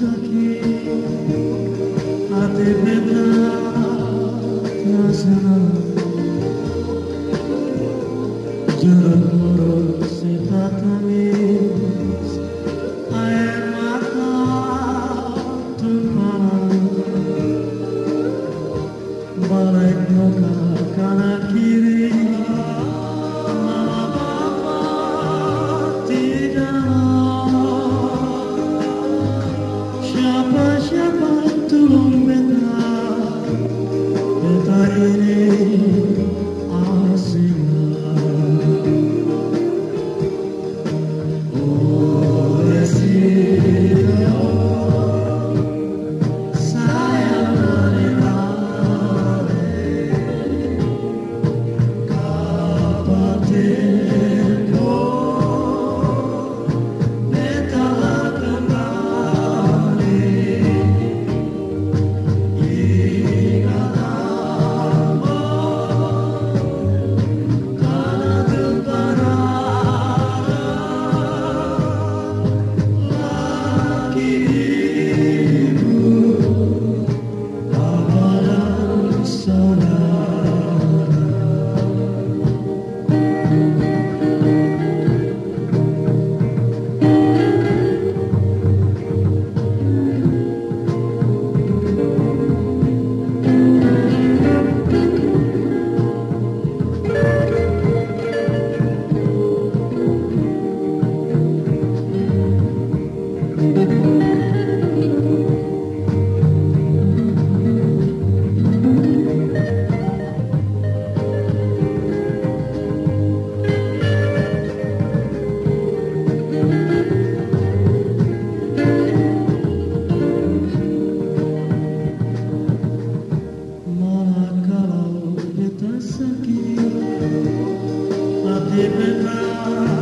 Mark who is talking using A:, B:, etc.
A: aquí a keep it now.